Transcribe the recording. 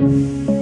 Música